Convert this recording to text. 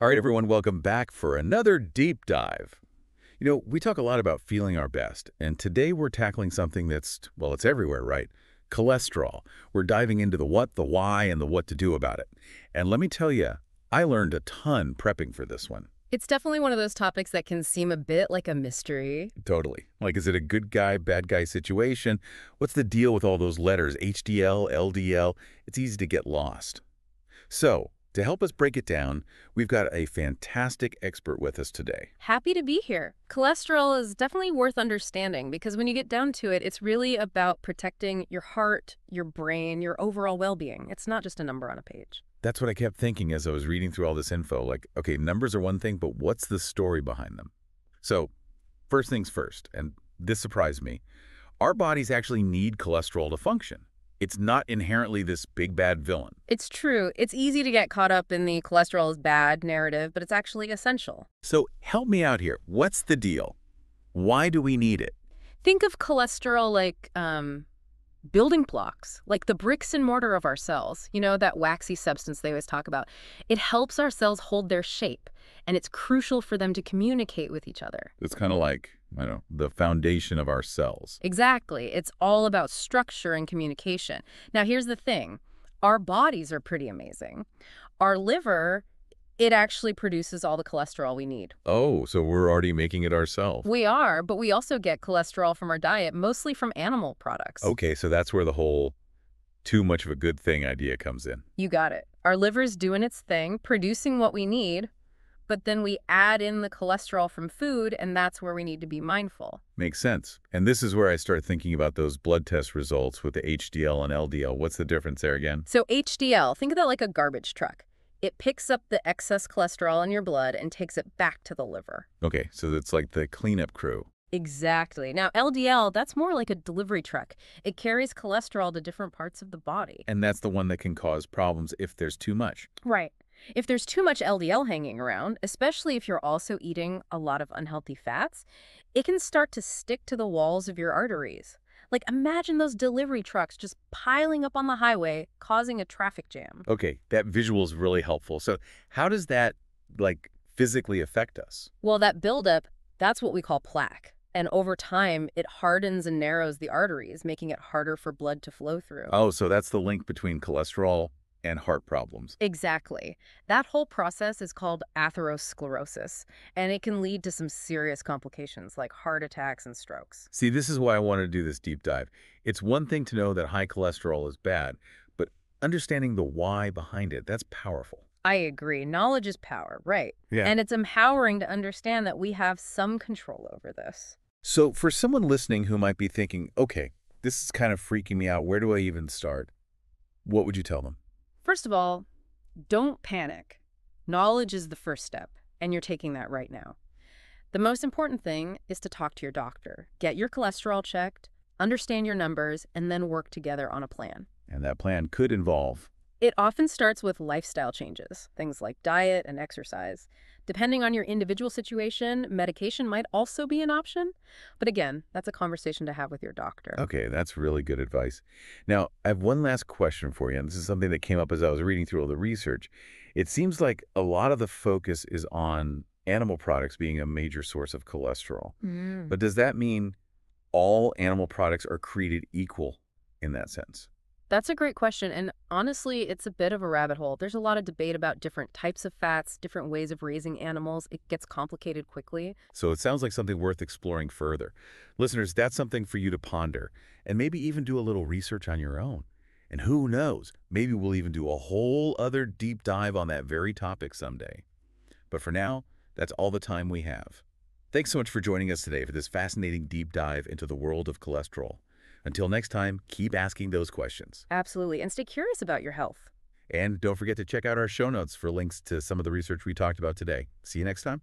All right, everyone, welcome back for another deep dive. You know, we talk a lot about feeling our best, and today we're tackling something that's, well, it's everywhere, right? Cholesterol. We're diving into the what, the why, and the what to do about it. And let me tell you, I learned a ton prepping for this one. It's definitely one of those topics that can seem a bit like a mystery. Totally. Like, is it a good guy, bad guy situation? What's the deal with all those letters, HDL, LDL? It's easy to get lost. So, to help us break it down, we've got a fantastic expert with us today. Happy to be here. Cholesterol is definitely worth understanding because when you get down to it, it's really about protecting your heart, your brain, your overall well-being. It's not just a number on a page. That's what I kept thinking as I was reading through all this info. Like, okay, numbers are one thing, but what's the story behind them? So, first things first, and this surprised me, our bodies actually need cholesterol to function. It's not inherently this big bad villain. It's true. It's easy to get caught up in the cholesterol is bad narrative, but it's actually essential. So help me out here. What's the deal? Why do we need it? Think of cholesterol like um, building blocks, like the bricks and mortar of our cells. You know, that waxy substance they always talk about. It helps our cells hold their shape, and it's crucial for them to communicate with each other. It's kind of like, I don't know, the foundation of our cells. Exactly. It's all about structure and communication. Now, here's the thing. Our bodies are pretty amazing. Our liver, it actually produces all the cholesterol we need. Oh, so we're already making it ourselves. We are, but we also get cholesterol from our diet, mostly from animal products. Okay, so that's where the whole too much of a good thing idea comes in. You got it. Our liver's doing its thing, producing what we need, but then we add in the cholesterol from food, and that's where we need to be mindful. Makes sense. And this is where I start thinking about those blood test results with the HDL and LDL. What's the difference there again? So HDL, think of that like a garbage truck. It picks up the excess cholesterol in your blood and takes it back to the liver. Okay, so it's like the cleanup crew. Exactly. Now, LDL, that's more like a delivery truck. It carries cholesterol to different parts of the body. And that's the one that can cause problems if there's too much. Right. If there's too much LDL hanging around, especially if you're also eating a lot of unhealthy fats, it can start to stick to the walls of your arteries. Like imagine those delivery trucks just piling up on the highway, causing a traffic jam. Okay, that visual is really helpful. So how does that, like, physically affect us? Well, that buildup, that's what we call plaque. And over time, it hardens and narrows the arteries, making it harder for blood to flow through. Oh, so that's the link between cholesterol and heart problems. Exactly. That whole process is called atherosclerosis, and it can lead to some serious complications like heart attacks and strokes. See, this is why I wanted to do this deep dive. It's one thing to know that high cholesterol is bad, but understanding the why behind it, that's powerful. I agree. Knowledge is power, right? Yeah. And it's empowering to understand that we have some control over this. So for someone listening who might be thinking, okay, this is kind of freaking me out, where do I even start? What would you tell them? First of all, don't panic. Knowledge is the first step, and you're taking that right now. The most important thing is to talk to your doctor. Get your cholesterol checked, understand your numbers, and then work together on a plan. And that plan could involve It often starts with lifestyle changes, things like diet and exercise. Depending on your individual situation, medication might also be an option. But again, that's a conversation to have with your doctor. Okay, that's really good advice. Now, I have one last question for you, and this is something that came up as I was reading through all the research. It seems like a lot of the focus is on animal products being a major source of cholesterol. Mm. But does that mean all animal products are created equal in that sense? That's a great question. And honestly, it's a bit of a rabbit hole. There's a lot of debate about different types of fats, different ways of raising animals. It gets complicated quickly. So it sounds like something worth exploring further. Listeners, that's something for you to ponder and maybe even do a little research on your own. And who knows, maybe we'll even do a whole other deep dive on that very topic someday. But for now, that's all the time we have. Thanks so much for joining us today for this fascinating deep dive into the world of cholesterol. Until next time, keep asking those questions. Absolutely. And stay curious about your health. And don't forget to check out our show notes for links to some of the research we talked about today. See you next time.